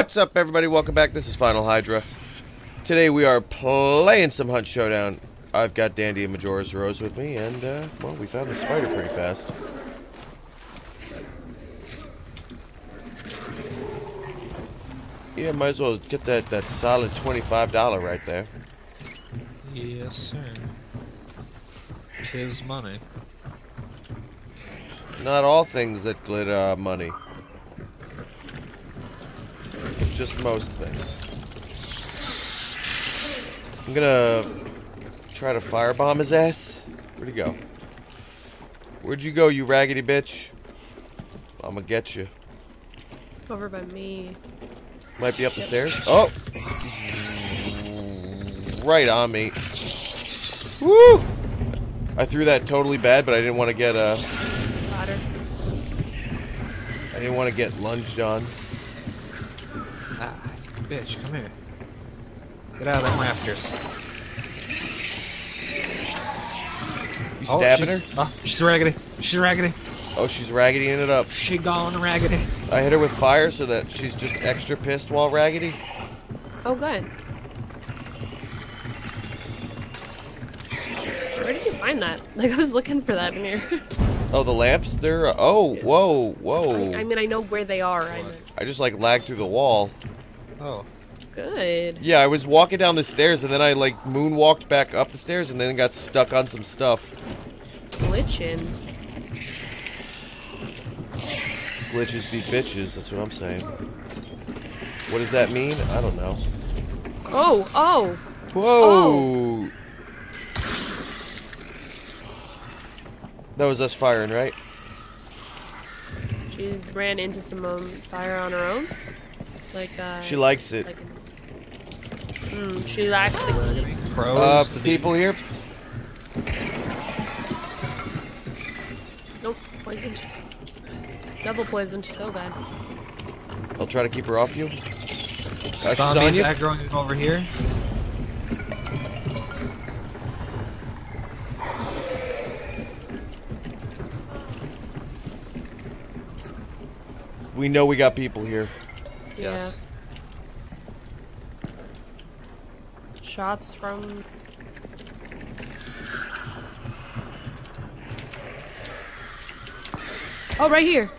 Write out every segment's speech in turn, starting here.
What's up, everybody? Welcome back. This is Final Hydra. Today we are playing some Hunt Showdown. I've got Dandy and Majora's Rose with me, and, uh, well, we found the spider pretty fast. Yeah, might as well get that, that solid $25 right there. Yes, sir. Tis money. Not all things that glitter are money. Just most things. I'm gonna try to firebomb his ass. Where'd he go? Where'd you go, you raggedy bitch? I'm gonna get you. Over by me. Might be up the stairs. Oh! Right on me. Woo! I threw that totally bad, but I didn't want to get, uh... Ladder. I didn't want to get lunged on. Bitch, come here. Get out of them rafters. You Oh, stabbing she's, her? Oh, she's raggedy. She's raggedy. Oh, she's raggedying it up. She gone raggedy. I hit her with fire so that she's just extra pissed while raggedy. Oh, good. Where did you find that? Like, I was looking for that in here. Oh, the lamps? They're. Uh, oh, whoa, whoa. I, I mean, I know where they are. I I just like lagged through the wall. Oh. good. Yeah, I was walking down the stairs and then I like moonwalked back up the stairs and then got stuck on some stuff. Glitching. Glitches be bitches, that's what I'm saying. What does that mean? I don't know. Oh, oh. Whoa! That was us firing, right? She ran into some um, fire on her own. Like, uh. She likes it. Like, mm, she likes the heat. Pros. Uh, to the- people here? Nope, poisoned. Double poisoned. Oh, God. I'll try to keep her off you. She's on Zombies you. aggroing over here. We know we got people here. Yes. Yeah. Shots from. Oh, right here.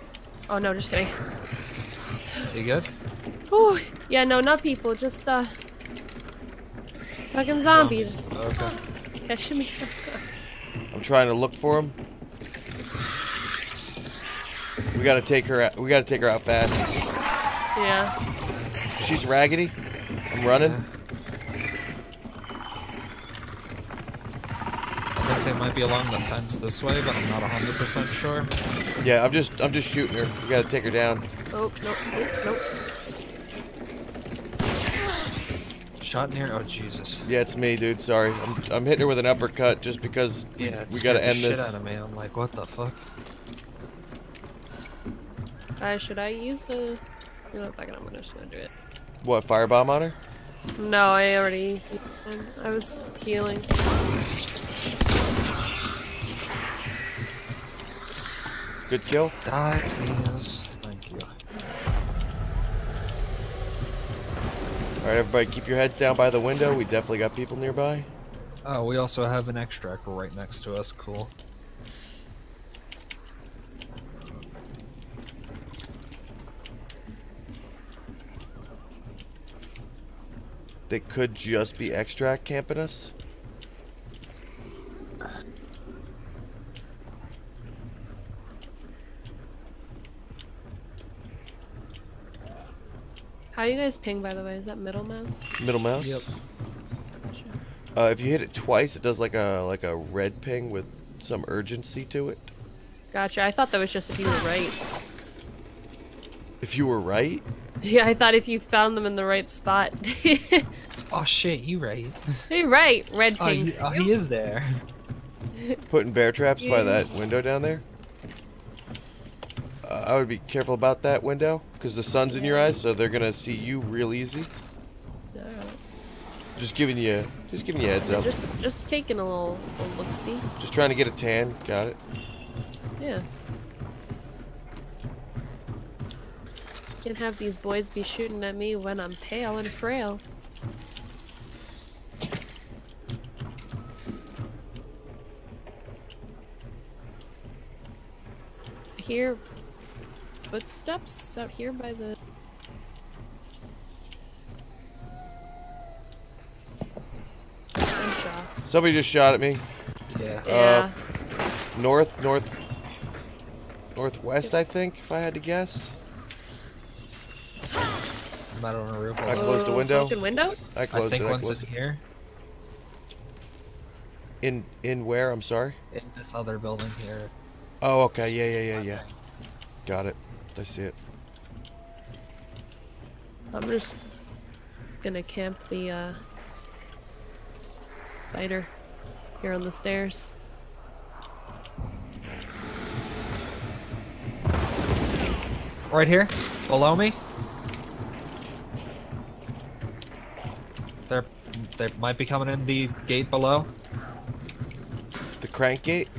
Oh no, just kidding. You good? Oh, yeah, no, not people, just uh, fucking zombies. Okay. Catch me. I'm trying to look for him. We gotta take her out. We gotta take her out fast. Yeah. She's raggedy. I'm running. I think they might be along the fence this way, but I'm not 100% sure. Yeah, I'm just I'm just shooting her. We gotta take her down. Oh, nope, nope, nope. Shot near. Oh, Jesus. Yeah, it's me, dude. Sorry. I'm I'm hitting her with an uppercut just because Yeah, it we gotta the end shit this. out of me. I'm like, what the fuck? Uh, should I use the? You know, fucking, I'm gonna just do it. What firebomb on her? No, I already. I was healing. Good kill. Die, please. Thank you. All right, everybody, keep your heads down by the window. We definitely got people nearby. Oh, we also have an extract right next to us. Cool. They could just be extract camping us. How you guys ping, by the way? Is that middle mouse? Middle mouse. Yep. Uh, if you hit it twice, it does like a like a red ping with some urgency to it. Gotcha. I thought that was just if you were right. If you were right, Yeah, I thought if you found them in the right spot. Oh shit, you right. You're right. Red Oh, ping. you, oh, he is there. putting bear traps by that window down there. Uh, I would be careful about that window because the sun's in your eyes, so they're gonna see you real easy. Alright. Just giving you, just giving you a heads up. Just, just taking a little, little look see. Just trying to get a tan. Got it. Yeah. Can't have these boys be shooting at me when I'm pale and frail. I hear footsteps out here by the. Somebody just shot at me. Yeah. Yeah. Uh, north, north, northwest, I think, if I had to guess. I'm out on a roof. I I, closed the window. broken window? I I think it. I one's in it. here. In in where? I'm sorry. In this other building here. Oh, okay. Yeah, yeah, yeah, yeah. Got it. I see it. I'm just gonna camp the uh, spider here on the stairs. Right here, below me. They're they might be coming in the gate below, The crank gate.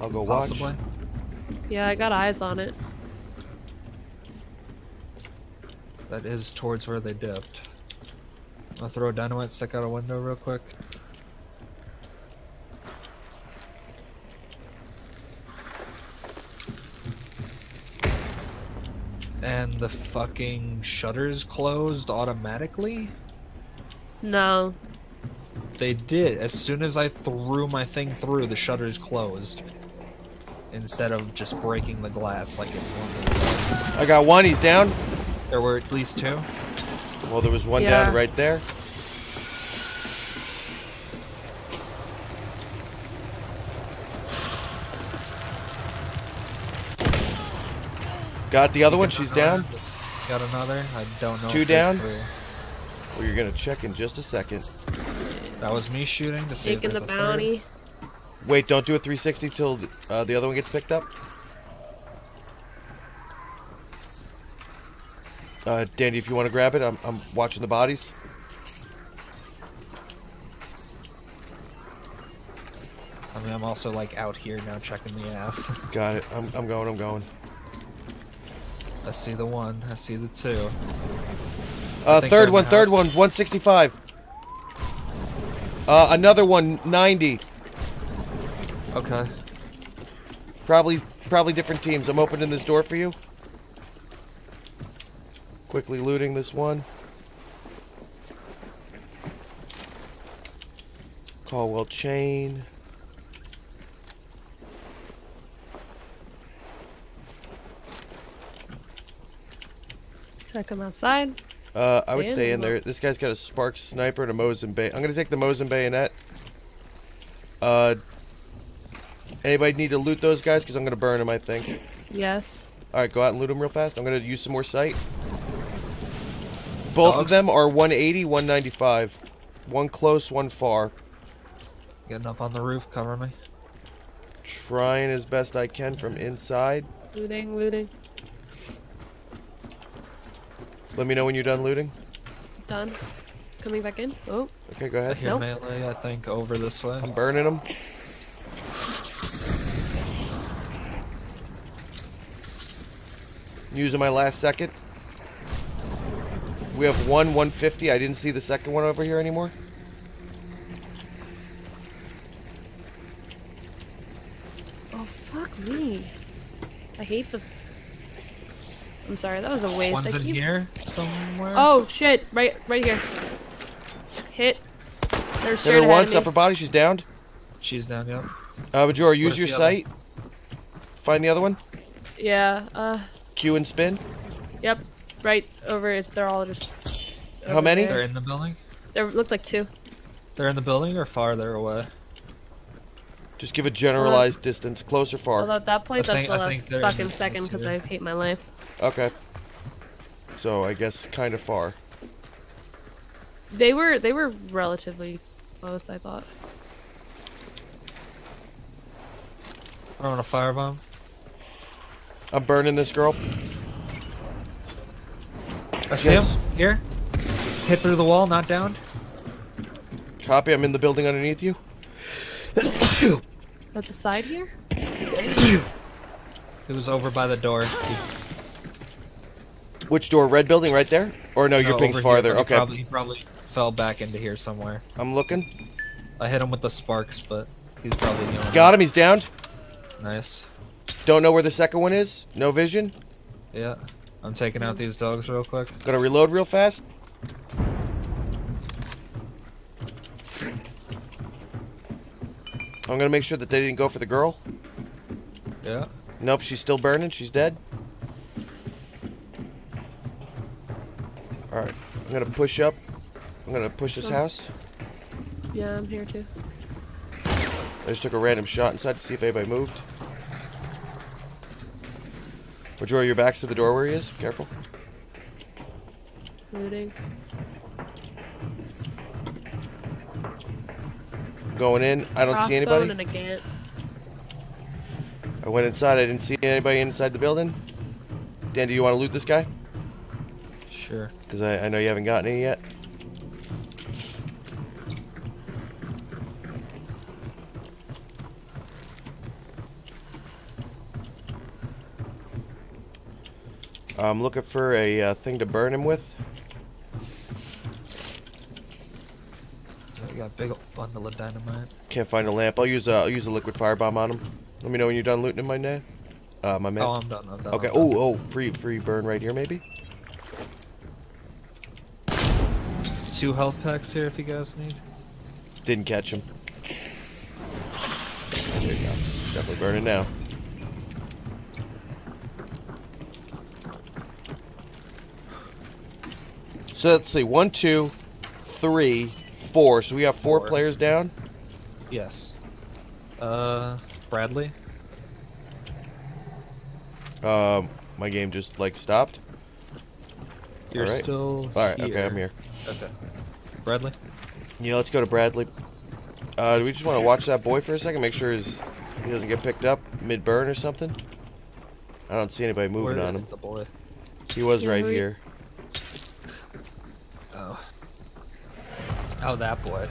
I'll go watch. possibly. Yeah, I got eyes on it. That is towards where they dipped. I'll throw a dynamite stick out a window real quick. And the fucking shutters closed automatically? No. They did. As soon as I threw my thing through, the shutters closed. Instead of just breaking the glass like it normally does. I got one. He's down. There were at least two. Well, there was one Yeah. down right there. Got the other one. She's down. Got another. I don't know. Two if down? three. Well, you're gonna check in just a second. That was me shooting to see if Taking there's the a third. bounty. Wait, don't do a 360 till uh, the other one gets picked up. Uh, Dandy, if you want to grab it, I'm, I'm watching the bodies. I mean, I'm also like out here now checking the ass. Got it. I'm, I'm going. I'm going. I see the one. I see the two. Uh, third in one. Third one. 165. Uh, another one. 90. Okay. Probably, probably different teams. I'm opening this door for you. Quickly looting this one. Caldwell chain. Check them outside. Uh, I would Stay in stay the in mo- there. This guy's got a spark sniper and a Mosin bay. I'm gonna take the Mosin bayonet. Uh, anybody need to loot those guys? Because I'm gonna burn them. I think. Yes. All right, go out and loot them real fast. I'm gonna use some more sight. Both of them are 180, 195. One close, one far. Getting up on the roof. Cover me. Trying as best I can from inside. Looting, looting. Let me know when you're done looting. Done. Coming back in. Oh, Okay, go ahead. hear Nope. melee. I think over this way. I'm burning them. Using my last second. We have one 150. I didn't see the second one over here anymore. oh, fuck me. I hate the. I'm sorry, that was a waste. One's I in keep- here somewhere. Oh shit! Right, right here. Hit. They're Hit straight once, upper body, she's downed. she's down. Yep. Uh, Majora, use Where's your the other? sight. Find the other one. Yeah. Uh. Q and spin. Yep. Right over it. They're all just. How many? There. They're in the building. There looked like two. They're in the building or farther away. Just give a generalized distance, close or far. Although at that point, I that's think- the I last fucking second because I hate my life. Okay. So I guess kind of far. They were they were relatively close. I thought. Throwing a firebomb. I'm burning this girl. I see Yes. him here. Hit through the wall, not down. Copy. I'm in the building underneath you. At the side here. It was over by the door. Which door? Red building right there? Or no, your No, ping's over here, farther. but he okay. Probably, he probably fell back into here somewhere. I'm looking. I hit him with the sparks, but he's probably the only Got him. He's down. Nice. Don't know where the second one is. No vision. Yeah. I'm taking out these dogs real quick. Gonna reload real fast. I'm gonna make sure that they didn't go for the girl. Yeah. Nope, she's still burning. She's dead. Alright, I'm gonna push up. I'm gonna push this Oh. house. Yeah, I'm here too. I just took a random shot inside to see if anybody moved. Majora, your back's to the door where he is. Careful. Looting. Going in. I don't see anybody. and a Gant. I went inside. I didn't see anybody inside the building. Dan, do you want to loot this guy? Sure. Because I, I know you haven't gotten any yet. I'm looking for a uh, thing to burn him with. I big ol' bundle of dynamite. Can't find a lamp. I'll use a I'll use a liquid firebomb on him. Let me know when you're done looting him, my man. Uh, my man. Oh, I'm done. I'm done. okay. I'm done. Oh, oh, free free burn right here, maybe. Two health packs here if you guys need. Didn't catch him. There you go. Definitely burning now. So let's see. One, two, three, four. So we have four, Four. players down. Yes. Uh, Bradley. Um, my game just like stopped. You're Alright. still All right. Okay, I'm here. Okay. Bradley. Yeah, let's go to Bradley. Uh, do we just want to watch that boy for a second? Make sure his he doesn't get picked up mid burn or something. I don't see anybody moving Where on is him. the boy? He was Yeah, right who here. Oh. Oh, that boy.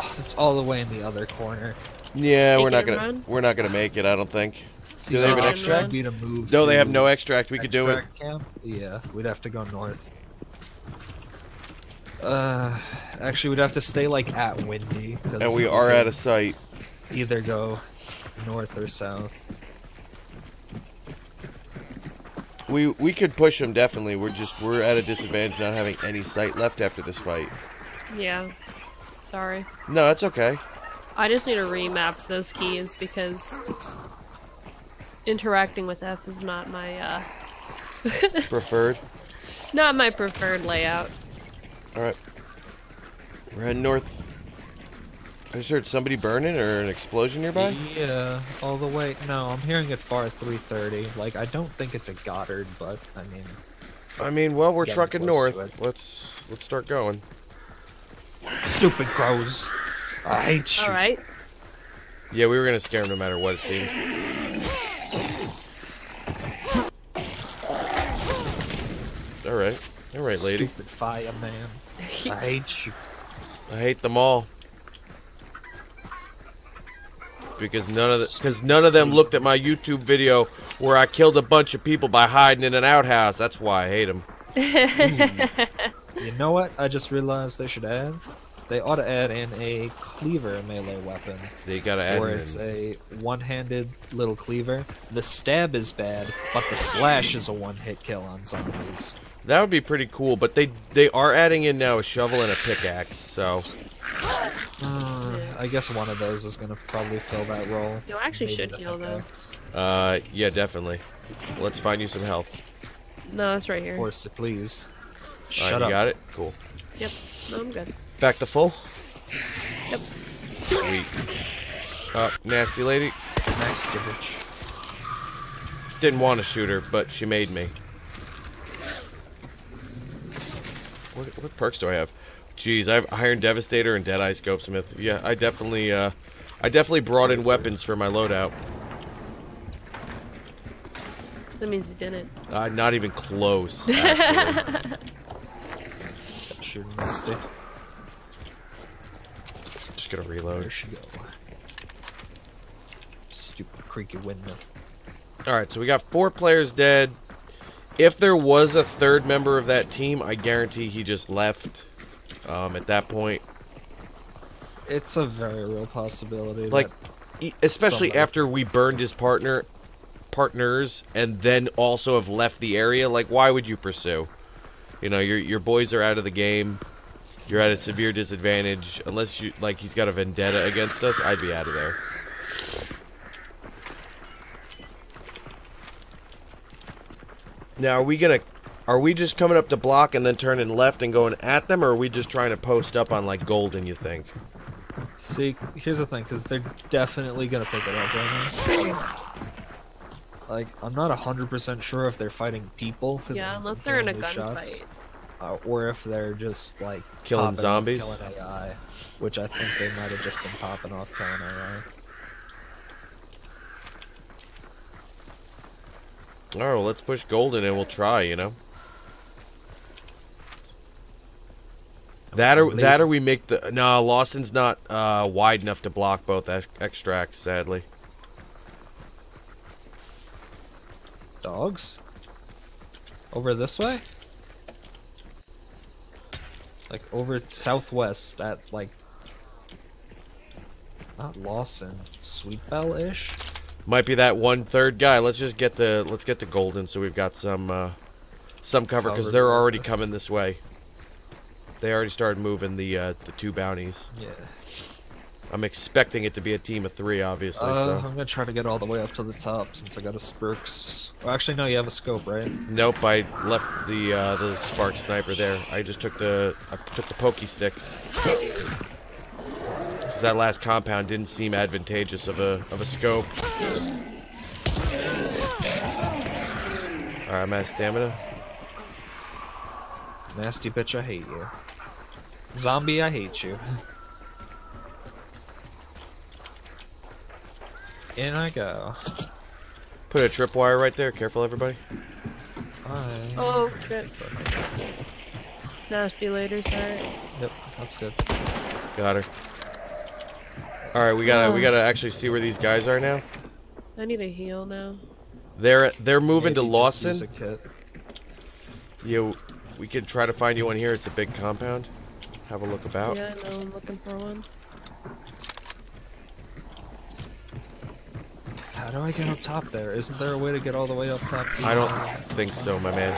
Oh, that's all the way in the other corner. Yeah, we're not gonna run? we're not gonna make it. I don't think. See, Do they have an that extract? Be to move No, they have no extract. We could do it. Camp? Yeah, we'd have to go north. Uh, actually, we'd have to stay like at Windy. 'cause And we are out of sight. either go north or south. We we could push them definitely. We're just we're at a disadvantage not having any sight left after this fight. Yeah. Sorry. No, that's okay. I just need to remap those keys because interacting with F is not my uh Preferred. not my preferred layout. All right. We're heading north. I just heard somebody burning or an explosion nearby. Yeah, all the way. No, I'm hearing it far at 3:30. Like, I don't think it's a Goddard, but I mean, I mean, well, we're trucking north. Let's let's start going. stupid crows. I hate you. All right. Yeah, we were gonna scare him no matter what it seemed. All right, all right, lady. Stupid fireman. I hate you. I hate them all. Because none of because none of them looked at my YouTube video where I killed a bunch of people by hiding in an outhouse. That's why I hate them. You know what? I just realized they should add. They ought to add in a cleaver melee weapon, They gotta add where it it's a one-handed little cleaver. The stab is bad, but the slash is a one-hit kill on zombies. That would be pretty cool. But they they are adding in now a shovel and a pickaxe. So Uh, I guess one of those is gonna probably fill that role. You actually Maybe should heal, though. uh yeah, definitely. Let's find you some health. No, it's right here. Horse, please. All Shut right, up. you got it. Cool. Yep. No, I'm good. Back to full. Yep. Sweet. Uh, nasty lady. Nice, bitch. Didn't want to shoot her, but she made me. What, what perks do I have? Jeez, I have Iron Devastator and Deadeye Scopesmith. Yeah, I definitely, uh, I definitely brought in weapons for my loadout. That means you didn't. Uh, not even close, actually. Shooting nasty. Just gonna Where reload. she go? Stupid creaky windmill. Alright, so we got four players dead. if there was a third member of that team, I guarantee he just left. Um, at that point, It's a very real possibility. like, e- especially somebody- after we burned his partner, partners, and then also have left the area. Like, why would you pursue? You know, your your boys are out of the game. You're at a severe disadvantage. Unless you like, he's got a vendetta against us. I'd be out of there. Now, are we gonna? Are we just coming up the block and then turning left and going at them, or are we just trying to post up on like Golden? You think? see, here's the thing, because they're definitely gonna pick it up right now. Like, I'm not hundred percent sure if they're fighting people. 'cause Yeah, unless they're in a gunfight. uh, or if they're just like Killing popping off, zombies? killing AI, which I think they might have just been popping off killing AI. All right, well, let's push Golden and we'll try. You know. That or that or we make the no Lawson's not uh, wide enough to block both ex- extracts. Sadly, Dogs? Over this way? Like over southwest That like not Lawson, Sweet Bell ish? might be that one third guy. Let's just get the let's get the Golden so we've got some uh, some cover because they're already coming this way. They already started moving the uh, the two bounties. Yeah. I'm expecting it to be a team of three, obviously. Uh, so. I'm gonna try to get all the way up to the top since I got a Sparks. Well, actually, no, you have a scope, right? Nope, I left the uh, the spark sniper there. I just took the I took the pokey stick. 'Cause that last compound didn't seem advantageous of a of a scope. Alright, I'm out of stamina. Nasty bitch, I hate you. Zombie, I hate you. In I go. Put a tripwire right there. Careful, everybody. Bye. Oh shit. Nasty later, sorry. Yep, that's good. Got her. Alright, we gotta we Oh. gotta actually see where these guys are now. I need a heal now. They're they're moving to Maybe just Lawson. use a kit. You, we could try to find you one here. It's a big compound. Have a look about. Yeah, I know, I'm looking for one. How do I get up top there? Isn't there a way to get all the way up top? I don't think so, my man.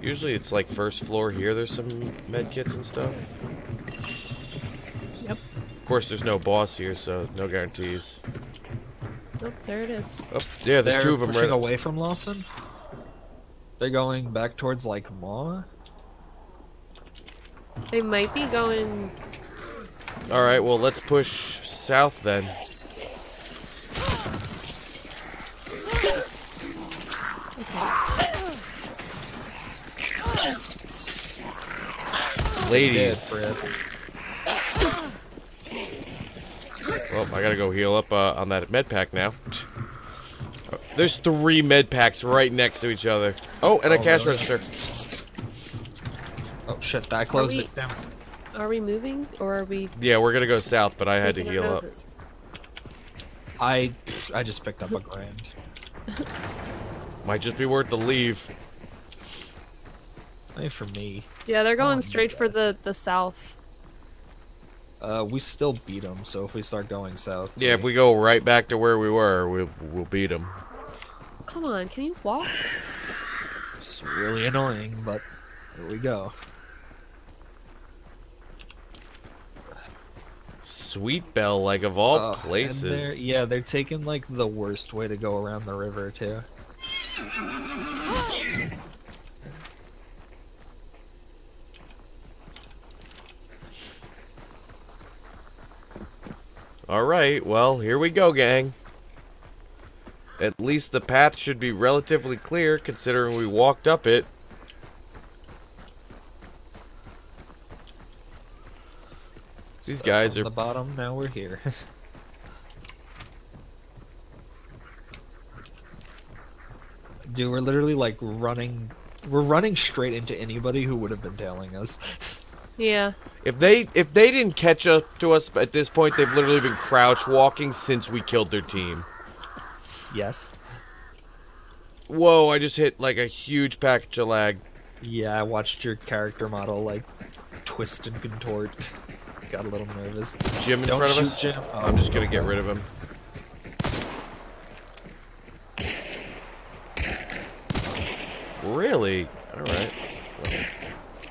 Usually it's like first floor here, there's some med kits and stuff. Yep. Of course, there's no boss here, so no guarantees. Nope, there it is. Oh, yeah, there's They're two of them pushing right. away from Lawson. They're going back towards like Maw. They might be going. All right, well, let's push south then. Dead, Ladies. Fred. Well, I gotta go heal up uh, on that med pack now. Oh, There's three med packs right next to each other. Oh, and a Oh, cash really? register. Oh shit! That closed we- it down. Are we moving or are we? Yeah, we're gonna go south, but I had to heal up. I I just picked up a grand. Might just be worth the leave. Hey, for me. Yeah, they're going Oh, straight for the the south. Uh, we still beat them, so if we start going south. Yeah, if we go right back to where we were, we'll we'll beat them. Come on, can you walk? It's really annoying, but here we go. Sweet Bell, like of all and places. they're- yeah, they're taking like the worst way to go around the river too. All right, well, here we go, gang. At least the path should be relatively clear, considering we walked up it. These Start guys from are the bottom. Now we're here. Dude, we're literally like running. We're running straight into anybody who would have been tailing us. Yeah. If they if they didn't catch up to us at this point, they've literally been crouch walking since we killed their team. Yes. Whoa! I just hit like a huge package of lag. Yeah, I watched your character model like twist and contort. Got a little nervous. Jim in Don't front of shoot us. Jim. Oh, I'm just gonna get rid of him. Really? All right.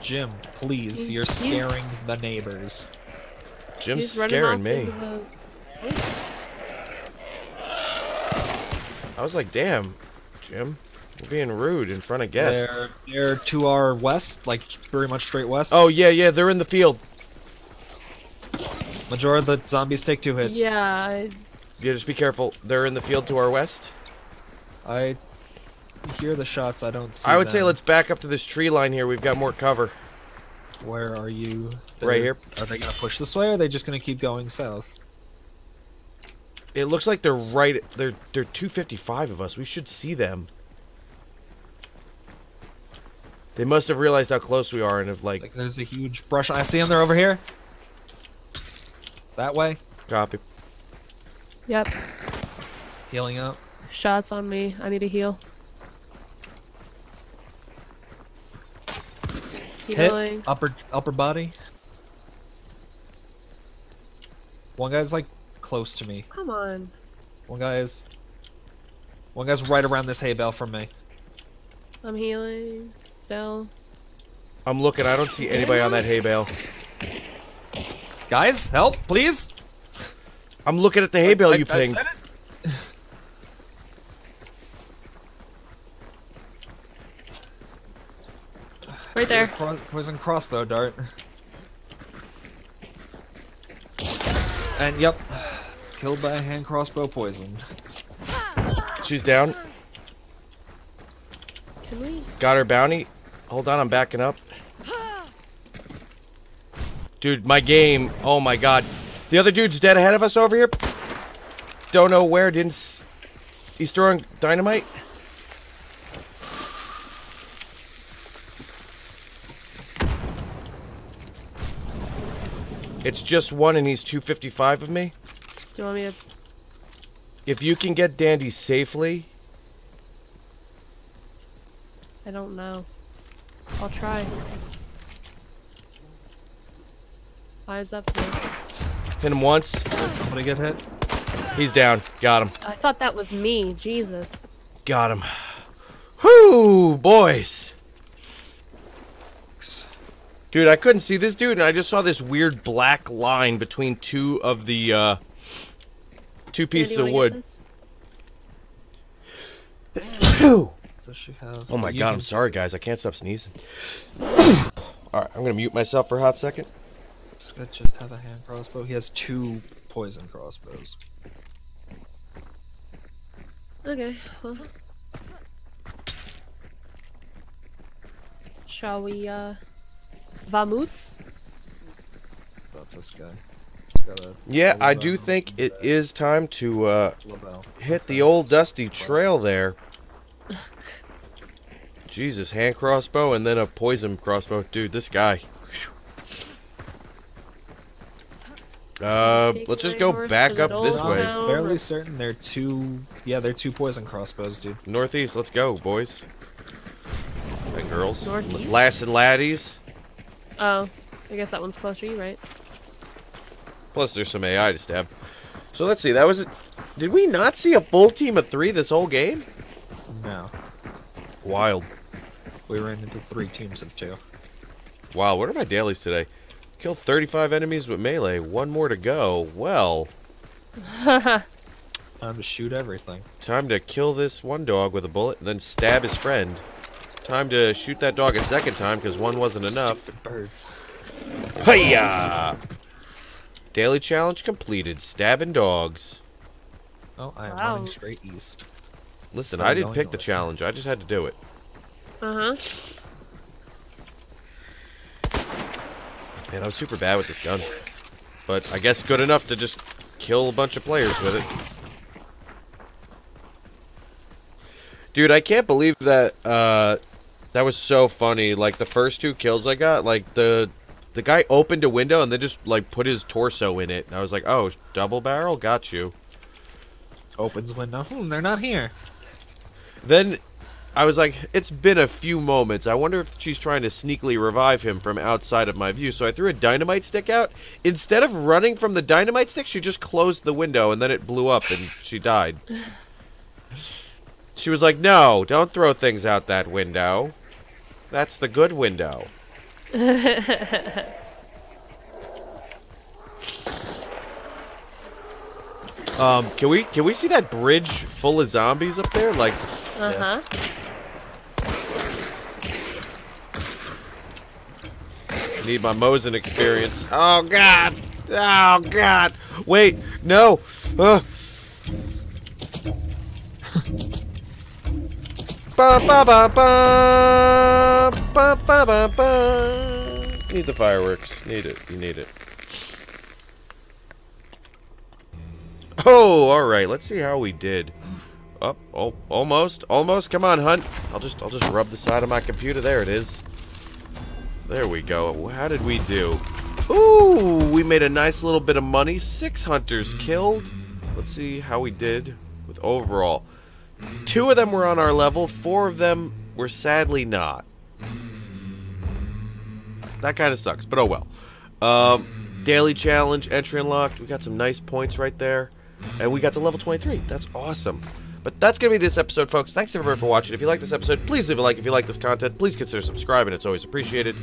Jim, please, you're He's- scaring the neighbors. Jim's He's scaring me. the. I was like, damn, Jim, you're being rude in front of guests. They're they're to our west, like very much straight west. Oh yeah, yeah, they're in the field. Majority of the zombies take two hits. Yeah. I- Yeah, just be careful. They're in the field to our west. I hear the shots. I don't see. I would say let's back up to this tree line here. We've got more cover. Where are you? Right They're- here. Are they gonna push this way, or are they just gonna keep going south? It looks like they're right. They're they're 255 of us. We should see them. They must have realized how close we are and have like Like, there's a huge brush. I see them. They're over here. That way. copy. Yep. Healing up. Shots on me. I need to heal. Hit. Healing. Upper upper body. One guy's like close to me. Come on. One guy is. One guy's right around this hay bale from me. I'm healing. Still. I'm looking. I don't see anybody on that hay bale. Guys, help, please. I'm looking at the hay bale I- you I pinged. said it. Right there. Cro- Poison crossbow dart. And yep, killed by a hand crossbow poison. She's down. Can we? Got her bounty. Hold on, I'm backing up. Dude, my game. Oh my god. The other dude's dead ahead of us over here. Don't know where. Didn't. S- He's throwing dynamite. It's just one, and he's 255 of me. Do you want me to? If you can get Dandy safely, I don't know. I'll try. Eyes up. Here. hit him once. Did somebody get hit? He's down. Got him. I thought that was me. Jesus. Got him. Whoo, boys. Dude, I couldn't see this dude, and I just saw this weird black line between two of the, uh, two pieces you of wood. this? Does she have? Oh my god, I'm sorry, guys. I can't stop sneezing. Alright, I'm gonna mute myself for a hot second. This guy just have a hand crossbow. He has two poison crossbows. Okay. Well. Shall we? uh... Vamos? About this guy. He's got a Yeah, I do think and it a is time to, uh, hit the old dusty trail there. Jesus, hand crossbow and then a poison crossbow. Dude, this guy. Uh, let's just go back up this old way. town. Fairly certain they're two. Yeah, they're two poison crossbows, dude. Northeast, let's go, boys. And girls. Northeast? Lass and laddies. Oh, I guess that one's closer. You right? Plus, there's some AI to stab. So let's see. That was. A, did we not see a full team of three this whole game? No, Wild. we ran into three teams of two. Wow. What are my dailies today? Kill 35 enemies with melee. One more to go. Well, Time to shoot everything. time to kill this one dog with a bullet, and then stab his friend. Time to shoot that dog a second time because one wasn't enough. Stupid birds. Hiya! Daily challenge completed. Stabbing dogs. Oh, I am Wow. running straight east. Listen, Stop I didn't pick the north. challenge. I just had to do it. Uh huh. Man, I'm super bad with this gun. But I guess good enough to just kill a bunch of players with it. Dude, I can't believe that uh that was so funny. Like the first two kills I got, like the The guy opened a window and then just like put his torso in it. And I was like, oh, double barrel, got you. Opens window. Hmm, they're not here. Then I was like, it's been a few moments. I wonder if she's trying to sneakily revive him from outside of my view. So I threw a dynamite stick out. Instead of running from the dynamite stick, she just closed the window and then it blew up and she died. She was like, no, don't throw things out that window. That's the good window. um, can we can we see that bridge full of zombies up there? Like, Uh huh. Need my Mosin experience. Oh god! Oh god! Wait, no! Uh. Ba ba ba ba ba ba ba ba. Need the fireworks. Need it. You need it. Oh, all right. Let's see how we did. Up. Oh, oh, almost, almost. Come on, Hunt. I'll just, I'll just rub the side of my computer. There it is. There we go. How did we do? Ooh, we made a nice little bit of money. Six hunters killed. Let's see how we did with overall. Two of them were on our level. Four of them were sadly not. That kind of sucks, but oh well. Um, daily challenge, entry unlocked. We got some nice points right there. And we got to level 23. That's awesome. But that's going to be this episode, folks. Thanks everyone for watching. If you like this episode, please leave a like. If you like this content, please consider subscribing. It's always appreciated.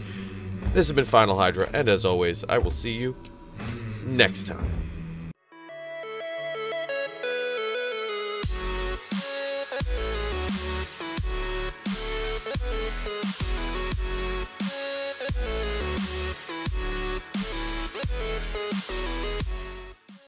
This has been Final Hydra, and as always, I will see you next time.